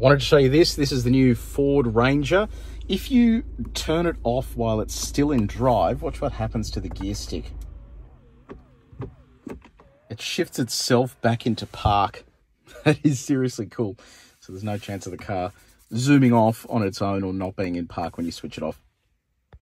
Wanted to show you this. This is the new Ford Ranger. If you turn it off while it's still in drive, watch what happens to the gear stick. It shifts itself back into park. That is seriously cool. So there's no chance of the car zooming off on its own or not being in park when you switch it off.